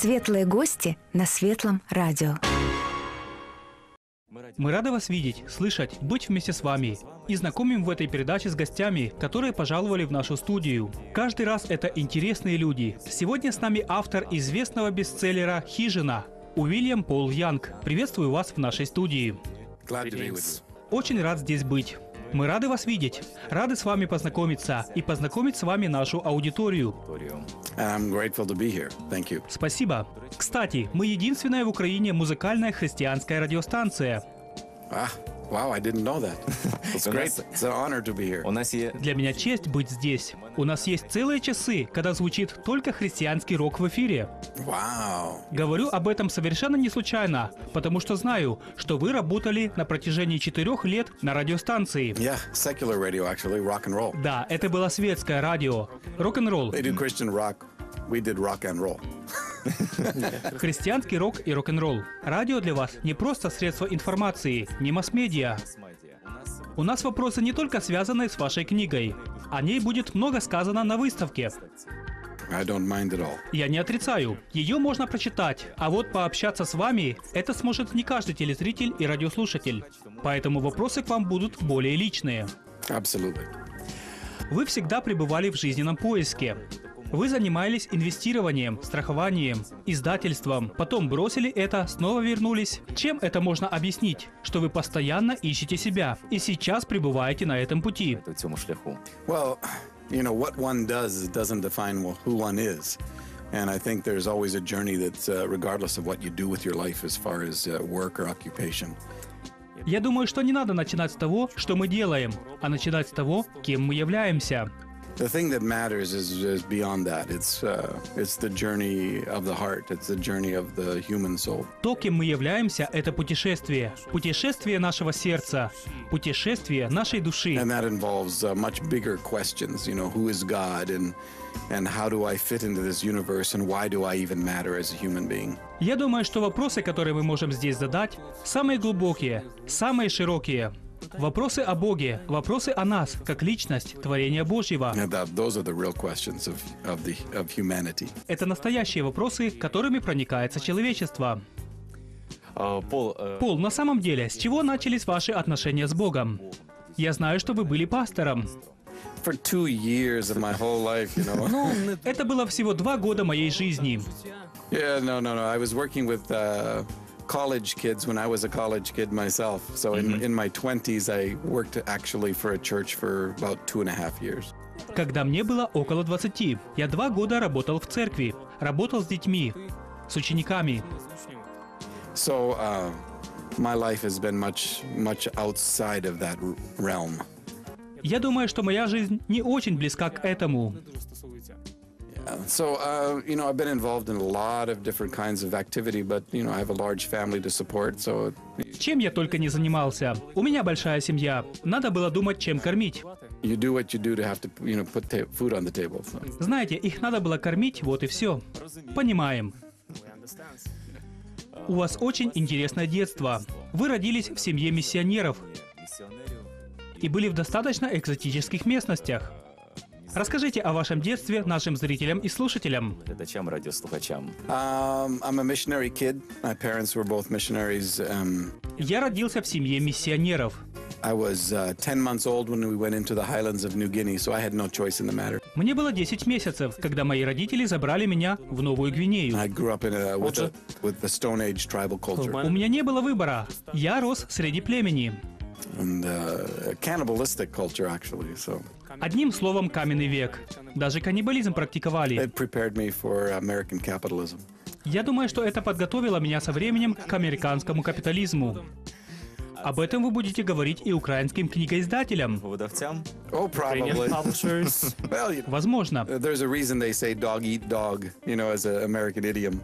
Светлые гости на Светлом радио. Мы рады вас видеть, слышать, быть вместе с вами. И знакомим в этой передаче с гостями, которые пожаловали в нашу студию. Каждый раз это интересные люди. Сегодня с нами автор известного бестселлера «Хижина» Уильям Пол Янг. Приветствую вас в нашей студии. Очень рад здесь быть. Мы рады вас видеть, рады с вами познакомиться и познакомить с вами нашу аудиторию. Спасибо. Кстати, мы единственная в Украине музыкальная христианская радиостанция. Ah, wow, I didn't know that. It's great. It's an honor to be here. У нас є Для меня честь быть здесь. У нас есть целые часы, когда звучит только христианский рок в эфире. Wow. Говорю об этом совершенно не случайно, потому что знаю, что вы работали на протяжении четырех лет на радиостанции. Yeah, secular radio actually, rock and roll. Да, это было светское радио. Рок-н-ролл, They do Christian rock. We did rock and roll. христианский рок и рок-н-ролл. Радио для вас не просто средство информации, не масс-медиа. У нас вопросы не только связанные с вашей книгой. О ней будет много сказано на выставке. I don't mind at all. Я не отрицаю, ее можно прочитать, а вот пообщаться с вами это сможет не каждый телезритель и радиослушатель. Поэтому вопросы к вам будут более личные. Absolutely. Вы всегда пребывали в жизненном поиске. Вы занимались инвестированием, страхованием, издательством, потом бросили это, снова вернулись. Чем это можно объяснить? Что вы постоянно ищете себя и сейчас пребываете на этом пути. в цьому шляху. Well, you know, what one does doesn't define wh- who one is. And I think there's always a journey that's, uh, regardless of what you do with your life as far as uh, work or occupation. Я думаю, что не надо начинать с того, что мы делаем, а начинать с того, кем мы являемся. The thing that matters is, is beyond that. It's, uh, it's the journey of the heart, it's the journey of the human soul. То, кем мы являемся, это путешествие. Путешествие нашего сердца. Путешествие нашей души. And that involves uh, much bigger questions, you know, who is God and, and how do I fit into this universe and why do I even matter as a human being? Я думаю, что вопросы, которые мы можем здесь задать, самые глубокие, самые широкие. Вопросы о Боге, вопросы о нас, как личность, творения Божьего. Это настоящие вопросы, которыми проникается человечество. А, Пол, е, Пол, на самом деле, с чего начались ваши отношения с Богом? Я знаю, что вы были пастором. Know. Это было всего два года моей жизни. yeah, no, no, no. I was working with uh, college kids when I was a college kid myself. So in, in my 20s, I worked actually for a church for about two and a half years. Когда мне было около 20, я два года работал в церкви, работал с детьми, с учениками. So uh, my life has been much, much outside of that realm. Я думаю, что моя жизнь не очень близка к этому. So, uh, you know, I've been involved in a lot of different kinds of activity, but, you know, I have a large family to support. So, Чем я только не занимался. У меня большая семья. Надо было думать, чем кормить. you do what you do to have to, you know, put ta- food on the table. So. Знаете, их надо было кормить, вот и все. Понимаем. У вас очень интересное детство. Вы родились в семье миссионеров и были в достаточно экзотических местностях. Расскажите о вашем детстве нашим зрителям и слушателям. глядачам, радіослухачам. Um, I'm a missionary kid. My parents were both missionaries. Um, Я родился в семье миссионеров. I was uh, 10 months old when we went into the highlands of New Guinea, so I had no choice in the matter. Мне было 10 месяцев, когда мои родители забрали меня в Новую Гвинею. I grew up in a, with, a, with the Stone Age tribal culture У меня не было выбора. Я рос среди племени. and uh, cannibalistic culture, actually. So Одним словом, каменный век. Даже каннибализм практиковали. Я думаю, что это подготовило меня со временем к американскому капитализму. Об этом вы будете говорить и украинским книгоиздателям. Видавцям Oh, probably. Возможно. there's a reason they say dog eat dog, you know, as an American idiom.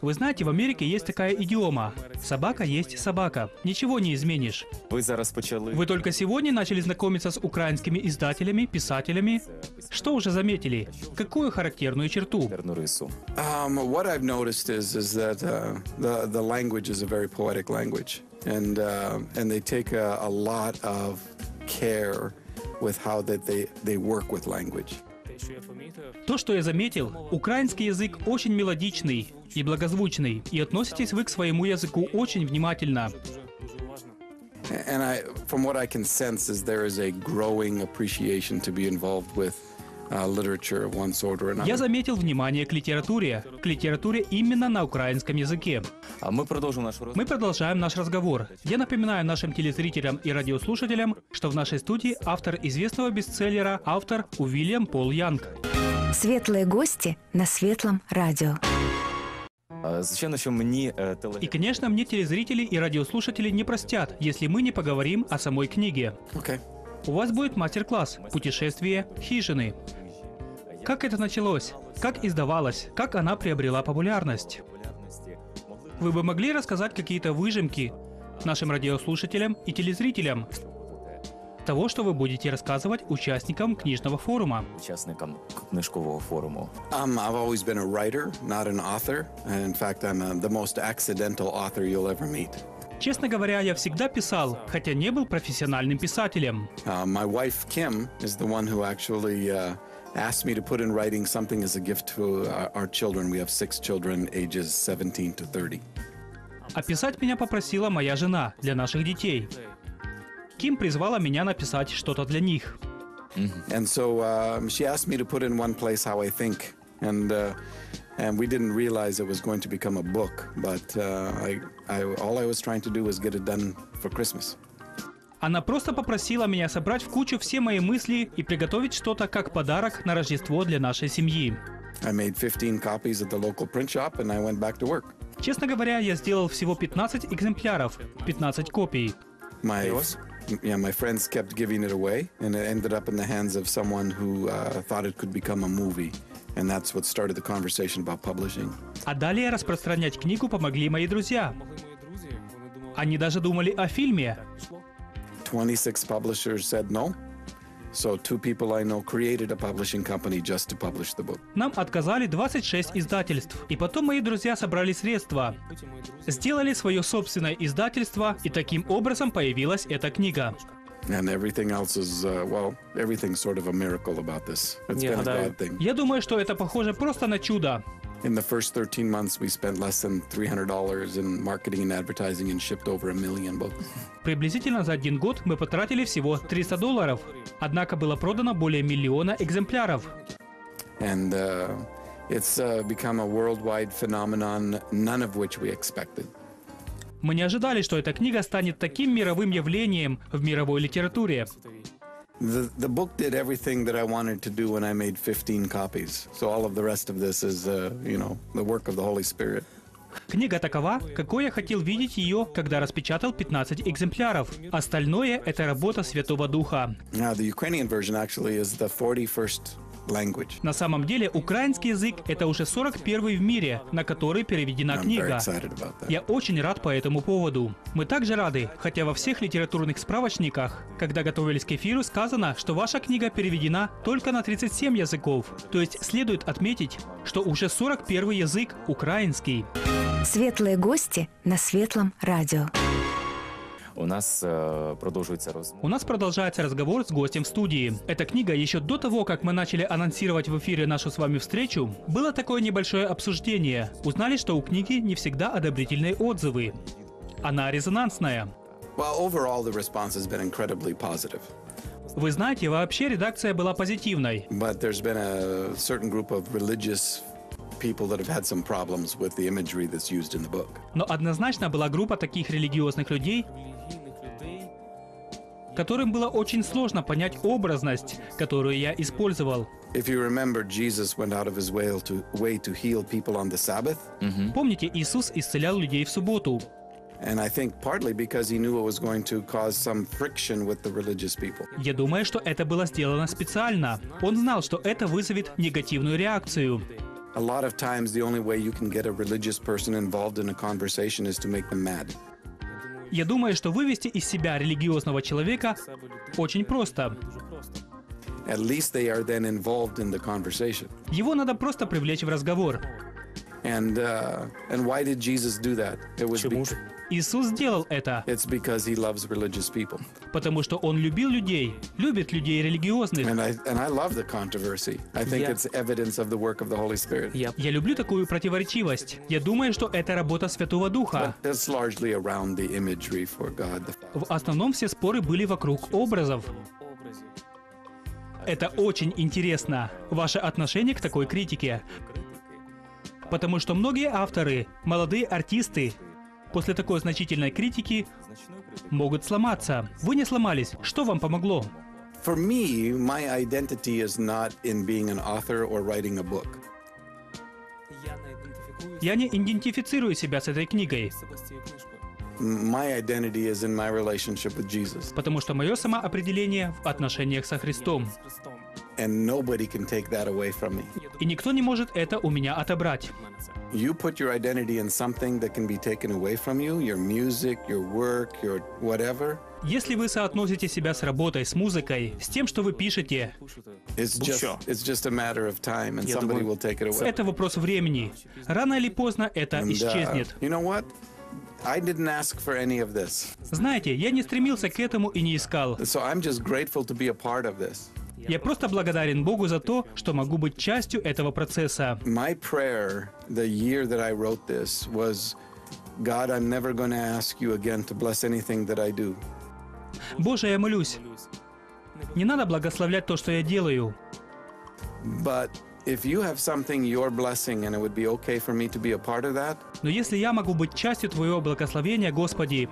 Вы знаете, в Америке есть такая идиома. Собака есть собака. Ничего не изменишь. ви зараз почали Вы только сегодня начали знакомиться с украинскими издателями, писателями. Что уже заметили? Какую характерную черту? Um, what I've noticed is is that uh, the the language is a very poetic language, and uh, and they take a, a lot of care with how that they they work with language. То, что я заметил, украинский язык очень мелодичный и благозвучный, и относитесь вы к своему языку очень внимательно. And I, from what I can sense, is there is a growing appreciation to be involved with another. Я заметил внимание к литературе, к литературе именно на украинском языке. А ми продовжимо нашу розмову. Мы продолжаем наш разговор. Я напоминаю нашим телезрителям и радиослушателям, что в нашей студии автор известного бестселлера, автор Уильям Пол Янг. Светлые гости на Светлом радио. А, теле... И, конечно, мне телезрители и радиослушатели не простят, если мы не поговорим о самой книге. Okay. У вас будет мастер-класс «Путешествие хижины». Как это началось? Как издавалось? Как она приобрела популярность? Вы бы могли рассказать какие-то выжимки нашим радиослушателям и телезрителям того, что вы будете рассказывать участникам книжного форума? учасникам книжкового форуму. Um, I've always been a writer, not an author. And in fact, I'm uh, the most accidental author you'll ever meet. Честно говоря, я всегда писал, хотя не был профессиональным писателем. Uh, my wife, Kim, is the one who actually uh, asked me to put in writing something as a gift to our, our children. We have six children, ages 17 to 30. А писать меня попросила моя жена для наших детей. Ким призвала меня написать что-то для них. And so um, she asked me to put in one place how I think, and uh, and we didn't realize it was going to become a book. But uh, I, I, all I was trying to do was get it done for Christmas. Она просто попросила меня собрать в кучу все мои мысли и приготовить что-то как подарок на Рождество для нашей семьи. I made 15 copies at the local print shop, and I went back to work. Честно говоря, я сделал всего 15 экземпляров, 15 копий. My yeah, my friends kept giving it away, and it ended up in the hands of someone who uh, thought it could become a movie, and that's what started the conversation about publishing. А далее распространять книгу помогли мои друзья. Они даже думали о фильме. 26 publishers said no. So two people I know created a publishing company just to publish the book. Нам отказали 26 издательств, и потом мои друзья собрали средства, сделали свое собственное издательство, и таким образом появилась эта книга. And everything else is, uh, well, everything's sort of a miracle about this. It's been a. God thing. Я думаю, что это похоже просто на чудо. In the first 13 months, we spent less than $300 in marketing and advertising and shipped over a million books. Приблизительно за один год мы потратили всего 300 долларов. Однако было продано более миллиона экземпляров. And uh, it's uh, become a worldwide phenomenon, none of which we expected. Мы не ожидали, что эта книга станет таким мировым явлением в мировой литературе. The, the book did everything that I wanted to do when I made 15 copies. So all of the rest of this is, uh, you know, the work of the Holy Spirit. Книга такова, какой я хотел видеть ее, когда распечатал 15 экземпляров. Остальное — это работа Святого Духа. Now, the Ukrainian version actually is the 41st language. На самом деле, украинский язык — это уже 41 в мире, на который переведена книга. Я очень рад по этому поводу. Мы также рады, хотя во всех литературных справочниках, когда готовились к эфиру, сказано, что ваша книга переведена только на 37 языков. То есть следует отметить, что уже 41 язык — украинский. Светлые гости на Светлом радио. У нас продовжується розмова. У нас продолжается разговор с гостем в студии. Эта книга еще до того, как мы начали анонсировать в эфире нашу с вами встречу, было такое небольшое обсуждение. Узнали, что у книги не всегда одобрительные отзывы. Она резонансная. Well, overall, the response has been incredibly positive. Вы знаете, вообще редакция была позитивной. But there's been a certain group of religious people that have had some problems with the imagery that's used in the book. Но однозначно была группа таких религиозных людей, которым было очень сложно понять образность, которую я использовал. Помните, Иисус исцелял людей в субботу. And I think partly because he knew it was going to cause some friction with the religious people. Я думаю, что это было сделано специально. Он знал, что это вызовет негативную реакцию. A lot of times, the only way you can get a religious person involved in a conversation is to make them mad. Я думаю, что вывести из себя религиозного человека очень просто. Его надо просто привлечь в разговор. And uh, Иисус сделал это, потому что Он любил людей, любит людей религиозных. Я Я люблю такую противоречивость. Я думаю, что это работа Святого Духа. В основном все споры были вокруг образов. Это очень интересно, ваше отношение к такой критике. Потому что многие авторы, молодые артисты, после такой значительной критики могут сломаться. Вы не сломались. Что вам помогло? For me, my identity is not in being an author or writing a book. Я не ідентифікую Я не идентифицирую себя с этой книгой, себе з цією книжкою. My identity is in my relationship with Jesus. потому что мое самоопределение в отношениях со Христом. З Христом. And nobody can take that away from me. И никто не может это у меня отобрать. В мене це. You put your identity in something that can be taken away from you your music, your work, your whatever. Если вы соотносите себя с работой, с музыкой, с тем, что вы пишете, Пишете. It's just, Будь-що. it's just a matter of time, and Я somebody думаю, will take it away. это вопрос времени. Рано или поздно это And, uh, исчезнет. you know what? I didn't ask for any of this. Знаете, я не стремился к этому и не искал. So I'm just grateful to be a part of this. Я просто благодарен Богу за то, что могу быть частью этого процесса. My prayer the year that I wrote this was God, I'm never going to ask you again to bless anything that I do. Боже, я молюсь, не надо благословлять то, что я делаю. But if you have something you're blessing and it would be okay for me to be a part of that, Но если я могу быть частью Твоего благословения, Господи.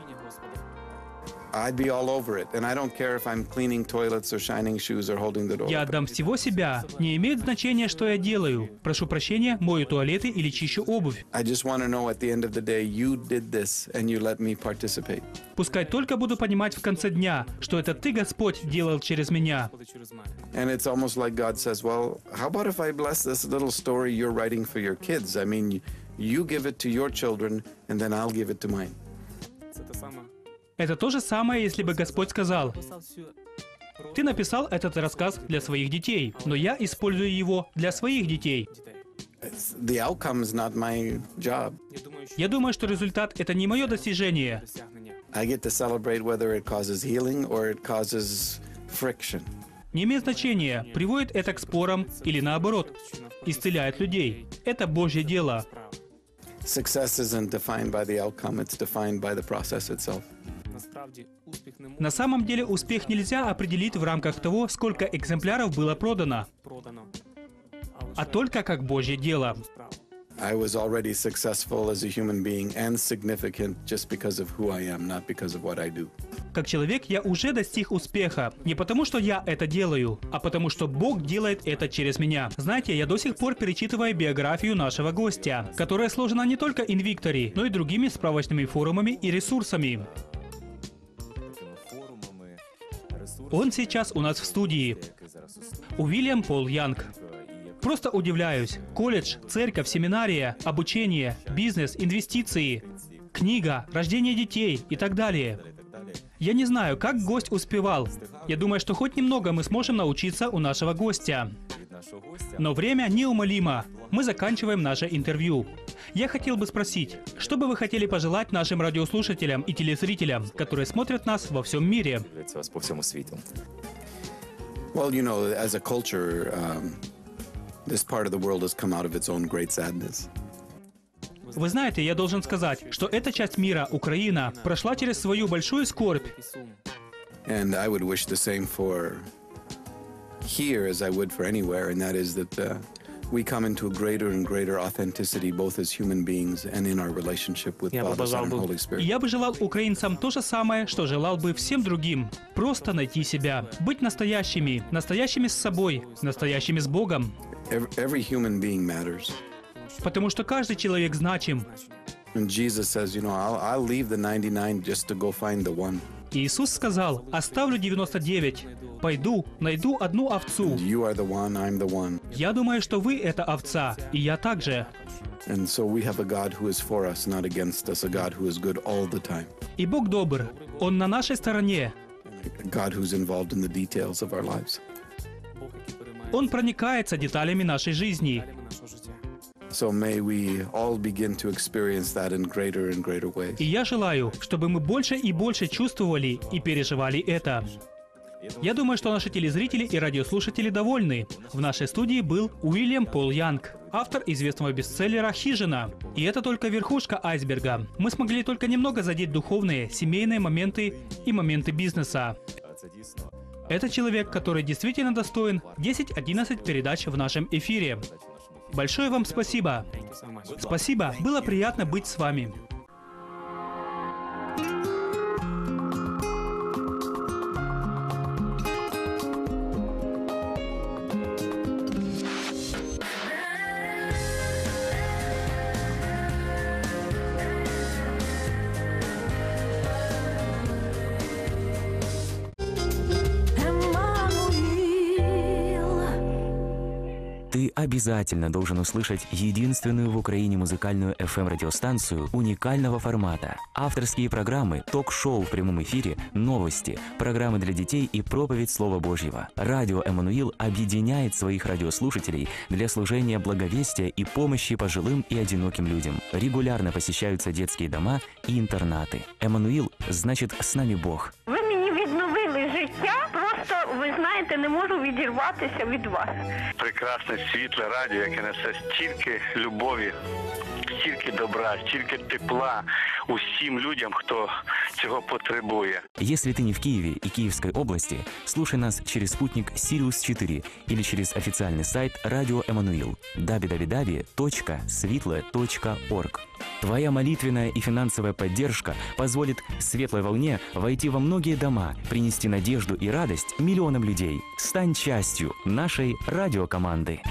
I'd be all over it. And I don't care if I'm cleaning toilets or shining shoes or holding the door. я отдам всего себя. Не имеет значения, что я делаю. Прошу прощения, мою туалеты или чищу обувь. I just want to know at the end of the day you did this and you let me participate. Пускай только буду понимать в конце дня, что это Ты, Господь, делал через меня. Ходить через мене. And it's almost like God says, Well, how about if I bless this little story you're writing for your kids? I mean, you give it to your children and then I'll give it to mine. Це те саме. Это то же самое, если бы Господь сказал, «Ты написал этот рассказ для своих детей, но я использую его для своих детей». Я думаю, что результат — это не мое достижение. Не имеет значения, приводит это к спорам или наоборот, исцеляет людей. Это Божье дело. Success isn't defined by the outcome, it's defined by the process itself. На самом деле успех нельзя определить в рамках того, сколько экземпляров было продано. А а только как Божье дело. справа. I was already successful as a human being and significant just because of who I am, not because of what I do. Как человек я уже достиг успеха. Не потому, что я это делаю, а потому, что Бог делает это через меня. Знаете, я до сих пор перечитываю биографию нашего гостя, которая сложена не только Invictory, но и другими справочными форумами и ресурсами. Он сейчас у нас в студии. який зараз у студії, Уильям Пол Янг. і як Просто удивляюсь. Колледж, церковь, семинария, обучение, бизнес, инвестиции, книга, рождение детей и так далее. і так далі. Я не знаю, как гость успевал. Я думаю, что хоть немного мы сможем научиться у нашего гостя. Від нашого гостя Но время неумолимо. Мы заканчиваем наше интервью. Я хотел бы спросить, что бы вы хотели пожелать нашим радиослушателям и телезрителям, которые смотрят нас во всем мире? вас по всьому світу. Well, you know, as a culture, um, this part of the world has come out of its own great sadness. Вы знаете, я должен сказать, что эта часть мира, Украина, прошла через свою большую скорбь. І сум. And I would wish the same for here as I would for anywhere, and that is that uh, we come into a greater and greater authenticity, both as human beings and in our relationship with Я бы Father, Son, and пожелал бы- Holy И Spirit. я бы желал украинцам то же самое, что желал бы всем другим. Просто найти себя. Быть настоящими. Настоящими с собой. Настоящими с Богом. Every, every human being matters. Потому что каждый человек значим. Значення. And Jesus says, you know, I'll, I'll leave the 99 just to go find the one. Иисус сказал, оставлю 99, пойду, найду одну овцу. Я думаю, что вы это овца, и я также. И Бог добр, Он на нашей стороне. Он проникается деталями нашей жизни. И я желаю, чтобы мы больше и больше чувствовали и переживали это. Я думаю, что наши телезрители и радиослушатели довольны. В нашей студии был Уильям Пол Янг, автор известного бестселлера «Хижина». И это только верхушка айсберга. Мы смогли только немного задеть духовные, семейные моменты и моменты бизнеса. Это человек, который действительно достоин 10-11 передач в нашем эфире. Большое вам спасибо. Спасибо, было приятно быть с вами. Обязательно должен услышать единственную в Украине музыкальную FM-радиостанцию уникального формата. Авторские программы, ток-шоу в прямом эфире, новости, программы для детей и проповедь Слова Божьего. Радио «Эммануил» объединяет своих радиослушателей для служения благовестия и помощи пожилым и одиноким людям. Регулярно посещаются детские дома и интернаты. «Эммануил» значит «С нами Бог». Ви знаєте, не можу відірватися від вас. прекрасне світле радіо, яке несе стільки любові, стільки добра, стільки тепла усім людям, хто цього потребує. Если ты не в Киеве и Киевской области, слушай нас через спутник Sirius 4 или через официальный сайт Радио Эммануил www.светлое.орг. Твоя молитвенная и финансовая поддержка позволит светлой волне войти во многие дома, принести надежду и радость миллионам людей. Стань частью нашей радиокоманды.